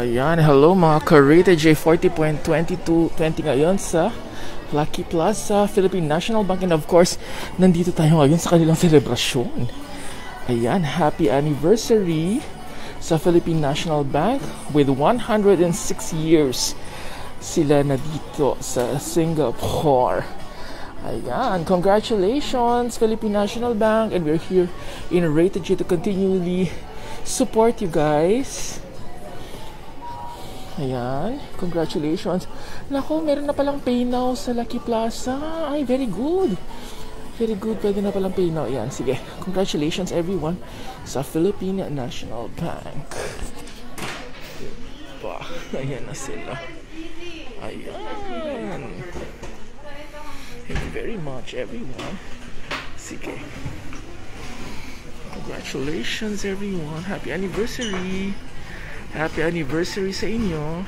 Ayan, hello mga ka-rated J40.22 20 ngayon sa Lucky Plaza, Philippine National Bank and of course, nandito tayo ngayon sa kanilang selebrasyon. Ayan, happy anniversary sa Philippine National Bank with 106 years sila na dito sa Singapore. Ayan, congratulations Philippine National Bank and we're here in Rated J to continually support you guys. Ayan, congratulations. Nako, meron na palang pay now sa Lucky Plaza. Ay, very good. Very good, pwede na palang pay now. Ayan, sige. Congratulations everyone sa Philippine National Bank. Pa, ayan na sila. Ayan. Thank you very much everyone. Sige. Congratulations everyone. Happy anniversary. Happy anniversary sa inyo.